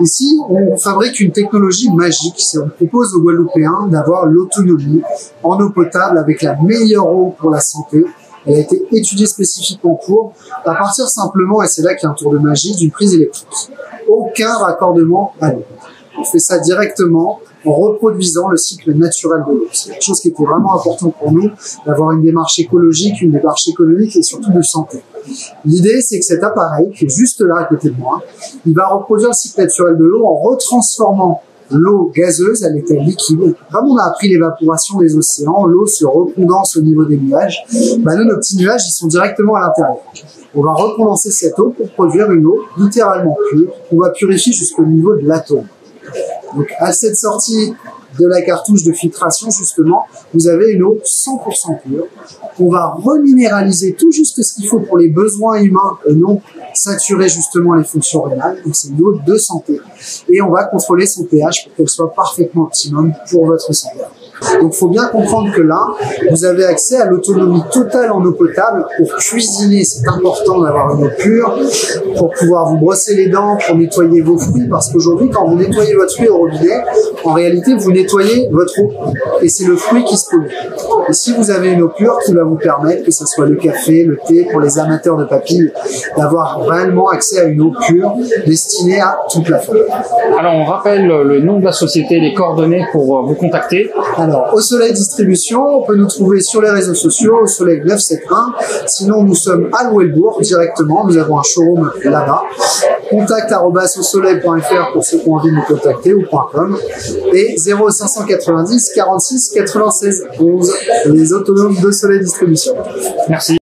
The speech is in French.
Ici, on fabrique une technologie magique. On propose aux Guadeloupéens d'avoir l'autonomie en eau potable avec la meilleure eau pour la santé. Elle a été étudiée spécifiquement pour, à partir simplement, et c'est là qu'il y a un tour de magie, d'une prise électrique. Aucun raccordement à l'eau. On fait ça directement en reproduisant le cycle naturel de l'eau. C'est quelque chose qui était vraiment important pour nous, d'avoir une démarche écologique, une démarche économique et surtout de santé. L'idée, c'est que cet appareil, qui est juste là à côté de moi, il va reproduire le cycle naturel de l'eau en retransformant l'eau gazeuse à l'état liquide. Comme on a appris l'évaporation des océans, l'eau se recondense au niveau des nuages. Bah, nous, nos petits nuages, ils sont directement à l'intérieur. On va recondenser cette eau pour produire une eau littéralement pure qu'on va purifier jusqu'au niveau de l'atome. Donc à cette sortie de la cartouche de filtration, justement, vous avez une eau 100% pure. On va reminéraliser tout juste ce qu'il faut pour les besoins humains, et non saturer justement les fonctions rénales. Donc c'est une eau de santé. Et on va contrôler son pH pour qu'elle soit parfaitement optimum pour votre santé. Donc il faut bien comprendre que là, vous avez accès à l'autonomie totale en eau potable pour cuisiner. C'est important d'avoir une eau pure, pour pouvoir vous brosser les dents, pour nettoyer vos fruits, parce qu'aujourd'hui, quand vous nettoyez votre fruit au robinet, en réalité, vous nettoyez votre eau. Et c'est le fruit qui se pollue. Et si vous avez une eau pure qui va vous permettre, que ce soit le café, le thé, pour les amateurs de papilles, d'avoir réellement accès à une eau pure destinée à toute la famille. Alors, on rappelle le nom de la société, les coordonnées pour vous contacter. Alors, au Soleil Distribution, on peut nous trouver sur les réseaux sociaux, au Soleil 971. Sinon, nous sommes à Louelbourg directement. Nous avons un showroom là-bas. Contact soleil.fr pour ceux qui ont envie de nous contacter ou .com. Et 0590 46 96 11, les autonomes de Soleil Distribution. Merci.